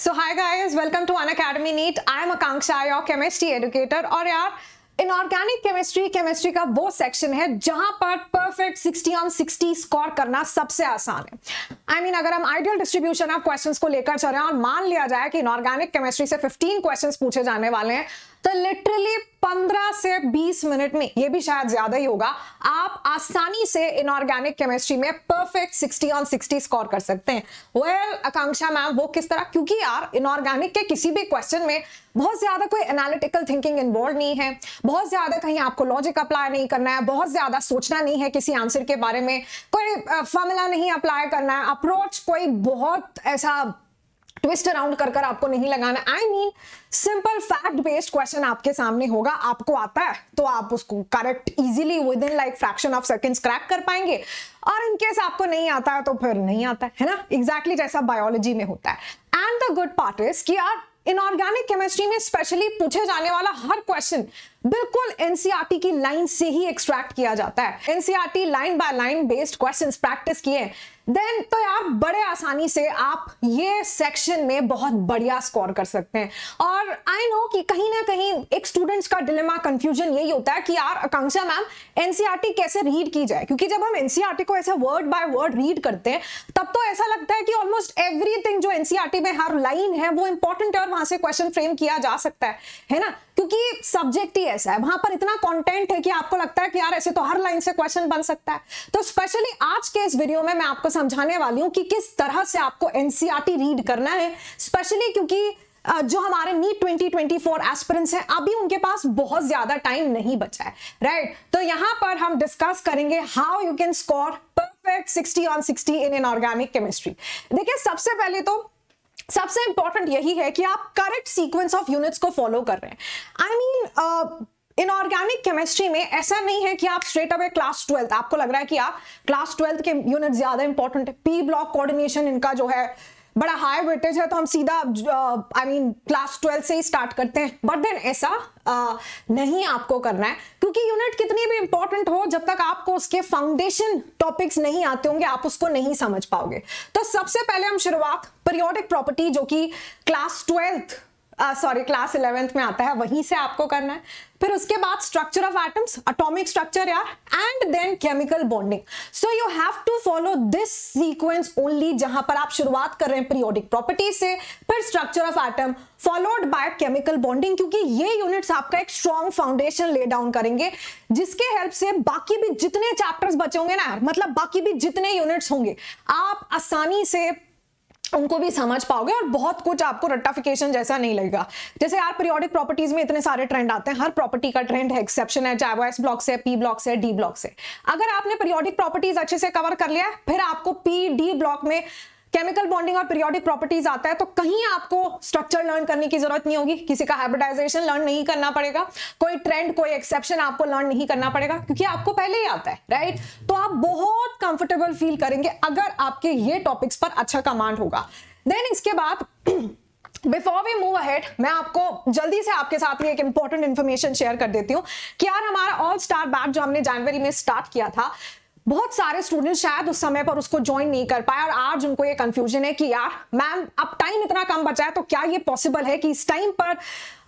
So hi guys welcome to Unacademy NEET I am Akanksha your chemistry educator और यार inorganic chemistry chemistry का वो section है जहाँ पर परफेक्ट 60 ऑन 60 स्कोर करना सबसे आसान है। आई I मीन mean, अगर हम आइडियल डिस्ट्रीब्यूशन ऑफ़ क्वेश्चंस को लेकर चल रहे हैं और मान लिया जाए कि इनऑर्गेनिक केमिस्ट्री से 15 क्वेश्चंस पूछे जाने वाले हैं तो लिटरली 15 से 20 मिनट में ये भी शायद ज़्यादा ही होगा आप आसानी से इनऑर्गेनिक केमिस्ट्री में परफेक्ट 60 ऑन 60 स्कोर कर सकते हैं। वेल well, आकांक्षा मैम वो किस तरह? क्योंकि यार इनऑर्गेनिक के किसी भी क्वेश्चन में बहुत ज़्यादा कोई एनालिटिकल थिंकिंग इन्वॉल्व नहीं है बहुत ज़्यादा कहीं आपको लॉजिक अप्लाई नहीं करना है बहुत ज़्यादा सोचना नहीं है किसी आंसर के बारे में कोई फॉर्मूला नहीं अप्लाई करना है अप्रोच कोई बहुत ऐसा ट्विस्ट अराउंड कर कर आपको नहीं लगाना। I mean simple fact based question आपके सामने होगा आपको आता है तो आप उसको correct easily within like fraction of seconds crack कर पाएँगे। और इनकेस आपको नहीं आता है तो फिर नहीं आता है, है ना? एग्जैक्टली exactly जैसा बायोलॉजी में होता है। And the good part is कि यार इनऑर्गेनिक केमिस्ट्री में स्पेशली पूछे जाने वाला हर क्वेश्चन बिल्कुल एनसीआरटी की लाइन से ही एक्सट्रैक्ट किया जाता है। NCERT line by line based questions practice किए देन तो यार, बड़े आसानी से आप ये सेक्शन में बहुत बढ़िया स्कोर कर सकते हैं। और आई नो कि कहीं ना कहीं एक स्टूडेंट्स का डिलेमा कंफ्यूजन यही होता है कि यार, आकांक्षा मैम एनसीआरटी कैसे रीड की जाए? क्योंकि जब हम एनसीआरटी को ऐसे वर्ड बाय वर्ड रीड करते हैं, तब तो ऐसा लगता है कि ऑलमोस्ट एवरीथिंग जो एनसीआरटी में हर लाइन है, वो इंपॉर्टेंट है और वहाँ से क्वेश्चन फ्रेम किया जा सकता है। है ना? क्योंकि सब्जेक्ट ही ऐसा है। वहाँ पर इतना कंटेंट है कि आपको लगता है कि यार, ऐसे तो हर लाइन से क्वेश्चन बन सकता है। तो स्पेशली आज के इस वीडियो में मैं आपको समझाने वाली हूँ कि किस तरह से आपको एनसीआरटी रीड करना है। स्पेशली क्योंकि जो हमारे नीट 2024 एस्पिरेंट्स हैं, अभी उनके पास बहुत ज़्यादा टाइम नहीं बचा है। Right right? तो यहाँ पर हम डिस्कस करेंगे how you can score perfect 60 on 60 in inorganic chemistry देखिए, सबसे पहले तो सबसे इंपॉर्टेंट यही है कि आप करेक्ट सीक्वेंस ऑफ़ यूनिट्स को फॉलो कर रहे हैं। आई मीन इनऑर्गेनिक केमिस्ट्री में ऐसा नहीं है कि आप स्ट्रेट अवे क्लास ट्वेल्थ आपको लग रहा है कि आप क्लास ट्वेल्थ के यूनिट ज़्यादा इंपॉर्टेंट है। पी ब्लॉक कोऑर्डिनेशन इनका जो है बड़ा हाई वेटेज है तो हम सीधा आई मीन क्लास ट्वेल्थ से ही स्टार्ट करते हैं। बट देन ऐसा नहीं आपको करना है, क्योंकि यूनिट कितनी भी इंपॉर्टेंट हो, जब तक आपको उसके फाउंडेशन टॉपिक्स नहीं आते होंगे, आप उसको नहीं समझ पाओगे। तो सबसे पहले हम शुरुआत पीरियोडिक प्रॉपर्टी जो कि class twelfth sorry class eleventh में आता है, वहीं से आपको करना है। फिर उसके बाद structure of atoms atomic structure यार and then chemical bonding so you have to follow this sequence only जहाँ पर आप शुरुआत कर रहे हैं पीरियोडिक प्रॉपर्टी से, फिर structure of atom followed by chemical bonding क्योंकि ये यूनिट्स आपका एक स्ट्रॉन्ग फाउंडेशन ले डाउन करेंगे, जिसके हेल्प से बाकी भी जितने चैप्टर्स बचे होंगे ना मतलब बाकी भी जितने यूनिट्स होंगे, आप आसानी से उनको भी समझ पाओगे और बहुत कुछ आपको रट्टाफिकेशन जैसा नहीं लगेगा। जैसे यार पीरियोडिक प्रॉपर्टीज़ में इतने सारे ट्रेंड आते हैं, हर प्रॉपर्टी का ट्रेंड है एक्सेप्शन है, चाहे वो एस ब्लॉक से पी ब्लॉक से डी ब्लॉक से। अगर आपने पीरियोडिक प्रॉपर्टीज़ अच्छे से कवर कर लिया, फिर आपको पी डी ब्लॉक में केमिकल बॉन्डिंग और पीरियोडिक प्रॉपर्टीज़ आता है तो कहीं आपको स्ट्रक्चर लर्न करने की ज़रूरत नहीं होगी। किसी का हाइब्रिडाइजेशन लर्न नहीं करना पड़ेगा। कोई ट्रेंड कोई एक्सेप्शन आपको लर्न नहीं करना पड़ेगा, क्योंकि आपको पहले ही आता है राइट तो आप बहुत कंफर्टेबल फील करेंगे अगर आपके ये टॉपिक्स पर अच्छा कमांड होगा। देन इसके बाद बिफोर वी मूव अहेड मैं आपको जल्दी से आपके साथ में एक इंपॉर्टेंट इन्फॉर्मेशन शेयर कर देती हूँ कि यार हमारा ऑल स्टार बैच जो हमने जनवरी में स्टार्ट किया था बहुत सारे स्टूडेंट्स शायद उस समय पर उसको ज्वाइन नहीं कर पाए और आज उनको ये कंफ्यूजन है कि यार मैम अब टाइम इतना कम बचा है तो क्या ये पॉसिबल है कि इस टाइम पर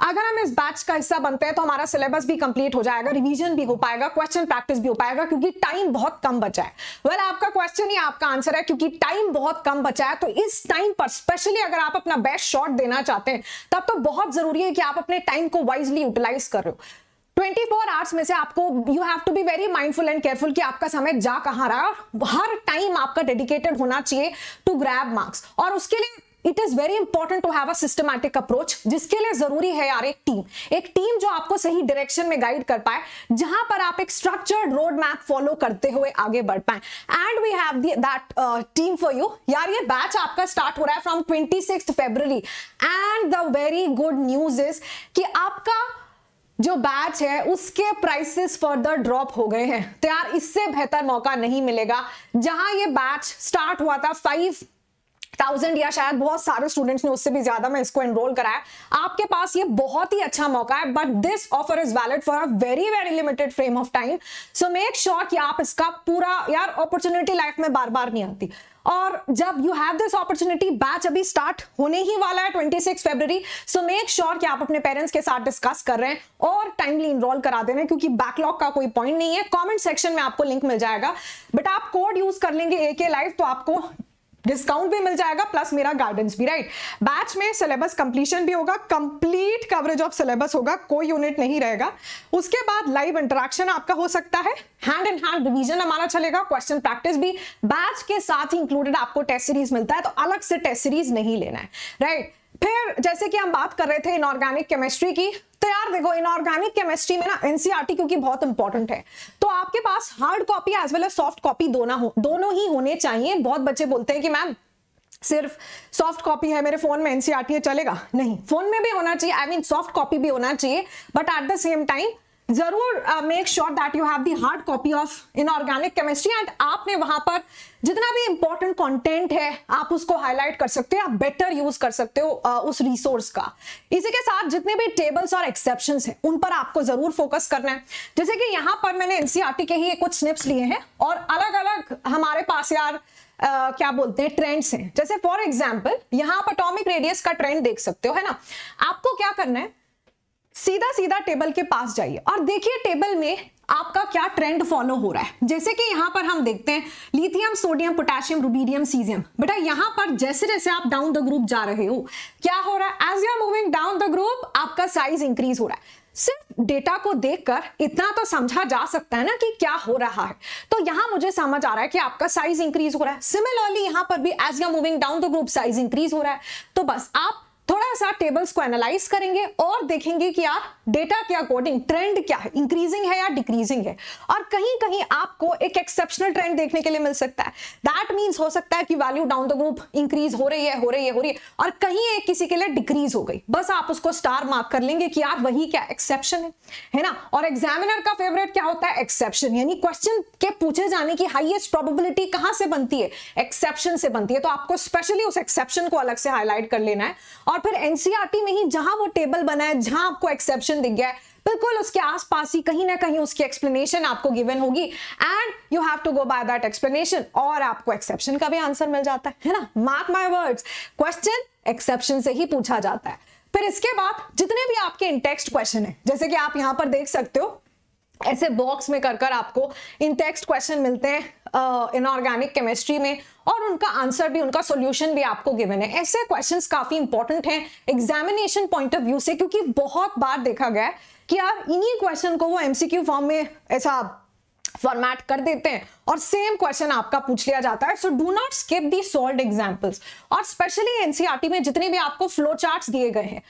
अगर हम इस बैच का हिस्सा बनते हैं तो हमारा सिलेबस भी कंप्लीट हो जाएगा रिवीजन भी हो पाएगा क्वेश्चन प्रैक्टिस भी हो पाएगा क्योंकि टाइम बहुत कम बचा है। वेल well, आपका क्वेश्चन ही आपका आंसर है क्योंकि टाइम बहुत कम बचा है तो इस टाइम पर स्पेशली अगर आप अपना बेस्ट शॉट देना चाहते हैं तब तो बहुत ज़रूरी है कि आप अपने टाइम को वाइजली यूटिलाइज कर रहे हो। 24 आवर्स में से आपको you have to be very mindful and careful कि आपका समय जा कहाँ रहा है हर टाइम आपका डेडिकेटेड होना चाहिए टू ग्रैब मार्क्स और उसके लिए it is very important to have a systematic approach जिसके लिए ज़रूरी है यार एक टीम एक टीम जो आपको सही डायरेक्शन में गाइड कर पाए, जहाँ पर आप एक स्ट्रक्चर्ड रोड मैप फॉलो करते हुए आगे बढ़ पाए. And we have that team for you यार ये बैच आपका स्टार्ट हो रहा है from twenty six February and the very good news is कि आपका जो बैच है, उसके प्राइसेस फर्दर ड्रॉप हो गए हैं। तो यार, इससे बेहतर मौका नहीं मिलेगा। जहाँ ये बैच स्टार्ट हुआ था फाइव थाउज़ेंड या शायद बहुत सारे स्टूडेंट्स ने उससे भी ज़्यादा में इसको एनरोल कराया। आपके पास ये बहुत ही अच्छा मौका है but this offer is valid for a very very limited frame of time so make sure कि आप इसका पूरा, यार अपॉर्चुनिटी लाइफ में बार बार नहीं आती। और जब you have this opportunity batch अभी स्टार्ट होने ही वाला है 26 फरवरी सो मेक श्योर कि आप अपने पेरेंट्स के साथ डिस्कस कर रहे हैं और टाइमली इनरोल करा दे रहे हैं, क्योंकि बैकलॉग का कोई पॉइंट नहीं है। कमेंट सेक्शन में आपको लिंक मिल जाएगा। बट आप कोड यूज़ कर लेंगे ए के लाइव तो आपको डिस्काउंट भी मिल जाएगा प्लस मेरा गाइडेंस भी राइट बैच में सिलेबस कंप्लीशन भी होगा कंप्लीट कवरेज ऑफ़ सिलेबस होगा, कोई यूनिट नहीं रहेगा। उसके बाद लाइव इंटरेक्शन आपका हो सकता है। हैंड एंड हैंड रिवीजन हमारा चलेगा क्वेश्चन प्रैक्टिस भी। बैच के साथ ही इंक्लूडेड आपको टेस्ट सीरीज़ मिलता है तो अलग से टेस्ट सीरीज़ नहीं लेना है राइट फिर जैसे कि हम बात कर रहे थे इनऑर्गेनिक केमिस्ट्री की तो यार देखो इनऑर्गेनिक केमिस्ट्री में ना एनसीईआरटी क्योंकि बहुत इंपॉर्टेंट है। तो आपके पास hard copy as well as soft copy दोनों हो दोनों ही होने चाहिए। बहुत बच्चे बोलते हैं कि मैम सिर्फ़ सॉफ्ट कॉपी है मेरे फ़ोन में एनसीईआरटी है, चलेगा। नहीं फ़ोन में भी होना चाहिए आई मीन सॉफ्ट कॉपी भी होना चाहिए but at the same time ज़रूर make sure that you have the hard copy of inorganic chemistry and आपने वहाँ पर जितना भी इंपॉर्टेंट कंटेंट है आप उसको हाईलाइट कर सकते हो आप बेटर यूज़ कर सकते हो uh, उस रिसोर्स का। इसी के साथ जितने भी टेबल्स और एक्सेप्शन हैं उन पर आपको ज़रूर फोकस करना है। जैसे कि यहाँ पर मैंने एनसीआरटी के ही कुछ स्निप्स लिए हैं और अलग अलग हमारे पास यार Uh, क्या बोलते हैं ट्रेंड्स हैं। जैसे फॉर एग्ज़ाम्पल यहाँ आप अटोमिक रेडियस का ट्रेंड देख सकते हो है ना? आपको क्या करना है सीधा सीधा टेबल के पास जाइए। और देखिए टेबल में आपका क्या ट्रेंड फॉलो हो रहा है। जैसे कि यहाँ पर हम देखते हैं lithium sodium potassium rubidium caesium बेटा, यहाँ पर जैसे जैसे आप डाउन द ग्रुप जा रहे हो, क्या हो रहा है? As you are moving down the group आपका साइज़ इंक्रीज हो रहा है। सिर्फ़ डेटा को देखकर इतना तो समझा जा सकता है ना कि क्या हो रहा है। तो यहाँ मुझे समझ आ रहा है कि आपका साइज़ इंक्रीज हो रहा है। सिमिलरली यहाँ पर भी as you moving down the group size increase हो रहा है। तो बस आप थोड़ा सा टेबल्स को एनालाइज करेंगे और देखेंगे कि यार डेटा के अकॉर्डिंग ट्रेंड क्या है। इंक्रीजिंग है या डिक्रीजिंग है? और कहीं कहीं आपको एक एक्सेप्शनल ट्रेंड देखने के लिए मिल सकता है। दैट मीन्स हो सकता है कि value down the group increase हो रही है, हो रही है, हो रही है और कहीं एक किसी के लिए डिक्रीज हो गई। बस आप उसको स्टार मार्क कर लेंगे कि यार वही क्या एक्सेप्शन है है ना? और एग्जामिनर का फेवरेट क्या होता है? एक्सेप्शन यानी क्वेश्चन के पूछे जाने की हाइएस्ट प्रोबेबिलिटी कहाँ से बनती है? एक्सेप्शन से बनती है। तो आपको स्पेशली उस एक्सेप्शन को अलग से हाईलाइट कर लेना है। और फिर एनसीआरटी में ही जहाँ वो टेबल बना है, जहाँ आपको एक्सेप्शन दिख गया है, बिल्कुल उसके आसपास ही कहीं ना कहीं उसकी एक्सप्लेनेशन आपको गिवन होगी and you have to go by that explanation और आपको एक्सेप्शन का भी आंसर मिल जाता है है ना? Mark my words question exception से ही पूछा जाता है। फिर इसके बाद जितने भी आपके इंटेक्स्ट क्वेश्चन है, जैसे कि आप यहाँ पर देख सकते हो ऐसे बॉक्स में कर कर आपको इन टेक्स्ट क्वेश्चन मिलते हैं इनऑर्गेनिक केमिस्ट्री में और उनका आंसर भी, उनका सॉल्यूशन भी आपको गिवन है। ऐसे क्वेश्चंस काफ़ी इंपॉर्टेंट हैं एग्जामिनेशन पॉइंट ऑफ़ व्यू से, क्योंकि बहुत बार देखा गया है कि यार इन्हीं क्वेश्चन को वो एमसीक्यू फॉर्म में ऐसा फॉर्मेट कर देते हैं और सेम क्वेश्चन आपका पूछ लिया जाता है। So do not skip the solved examples और स्पेशली एनसीआरटी में जितने भी आपको फ्लो चार्ट्स दिए गए हैं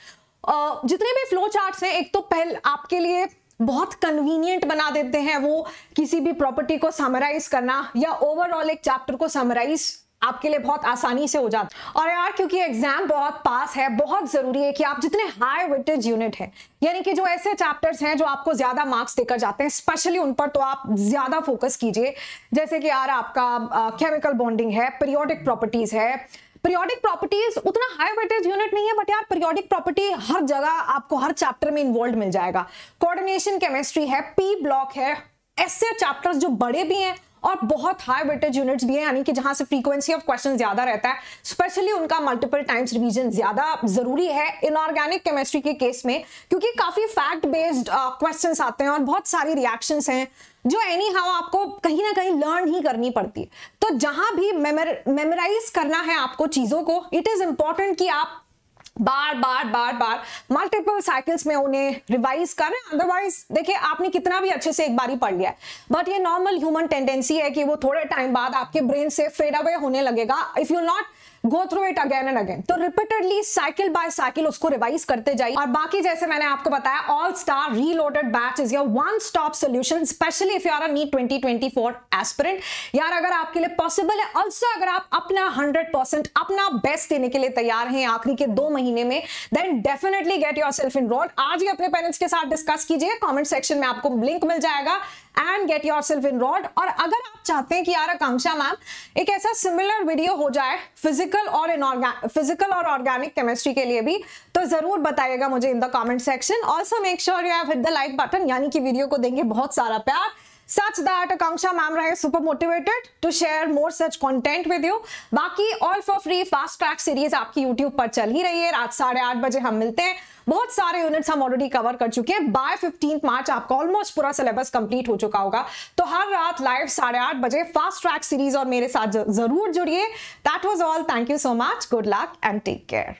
जितने भी फ्लो चार्ट्स हैं, एक तो पहले आपके लिए बहुत कन्वीनियंट बना देते हैं वो किसी भी प्रॉपर्टी को समराइज करना या ओवरऑल एक चैप्टर को समराइज आपके लिए बहुत आसानी से हो जाता और यार, क्योंकि एग्ज़ाम बहुत पास है, बहुत ज़रूरी है कि आप जितने हाई वेटेज यूनिट है, यानी कि जो ऐसे चैप्टर्स हैं जो आपको ज़्यादा मार्क्स देकर जाते हैं स्पेशली उन पर तो आप ज़्यादा फोकस कीजिए। जैसे कि यार आपका केमिकल बॉन्डिंग है पीरियोडिक प्रॉपर्टीज़ है पीरियोडिक प्रॉपर्टीज़ उतना हाई वेटेज यूनिट नहीं है बट यार पीरियोडिक प्रॉपर्टी हर जगह आपको, हर चैप्टर में इन्वॉल्व मिल जाएगा। कोऑर्डिनेशन केमिस्ट्री है पी ब्लॉक है, ऐसे चैप्टर्स जो बड़े भी हैं और बहुत हाई वेटेज यूनिट्स भी है, यानी कि जहाँ से फ्रीक्वेंसी ऑफ़ क्वेश्चन ज़्यादा रहता है स्पेशली उनका मल्टीपल टाइम्स रिवीजन ज़्यादा ज़रूरी है इनऑर्गेनिक केमिस्ट्री के केस में, क्योंकि काफ़ी फैक्ट बेस्ड क्वेश्चन आते हैं और बहुत सारी रिएक्शन हैं, जो एनी हाउ आपको कहीं ना कहीं लर्न ही करनी पड़ती है। तो जहाँ भी मेमोराइज करना है आपको चीज़ों को इट इज़ इंपॉर्टेंट कि आप बार बार बार बार मल्टीपल साइकिल्स में उन्हें रिवाइज करें अदरवाइज़ देखिए, आपने कितना भी अच्छे से एक बार ही पढ़ लिया है। बट ये नॉर्मल ह्यूमन टेंडेंसी है कि वो थोड़े टाइम बाद आपके ब्रेन से फेड अवे होने लगेगा। If you not go through it again and again तो रिपीटेडली साइकिल बाय साइकिल उसको रिवाइज करते जाइए। और बाकी जैसे मैंने आपको बताया all star reloaded batch is your one stop solution specially if you are NEET 2024 aspirant यार, अगर आपके लिए पॉसिबल है ऑल्सो अगर आप अपना 100% अपना बेस्ट देने के लिए तैयार हैं आखिरी के दो महीने में then definitely get yourself enrolled आज ही अपने पेरेंट्स के साथ डिस्कस कीजिए। कॉमेंट सेक्शन में आपको लिंक मिल जाएगा। And get yourself enrolled और अगर आप चाहते हैं कि यार आकांक्षा मैम, एक ऐसा सिमिलर वीडियो हो जाए फ़िज़िकल और फ़िज़िकल और ऑर्गेनिक केमिस्ट्री के लिए भी तो ज़रूर बताइएगा मुझे in the comment section also make sure you have hit the like button यानी कि वीडियो को देंगे बहुत सारा प्यार. Such that Akanksha ma'am rahe super motivated to share more such content with you. बाकी all for free fast track series आपकी YouTube पर चल ही रही है। रात साढ़े आठ बजे हम मिलते हैं। बहुत सारे यूनिट्स हम ऑलरेडी कवर कर चुके हैं। बाय फिफ्टीन मार्च आपका ऑलमोस्ट पूरा सिलेबस कंप्लीट हो चुका होगा। तो हर रात लाइव साढ़े आठ बजे फास्ट ट्रैक सीरीज़ और मेरे साथ ज़रूर जुड़िए। That was all thank you so much good luck and take care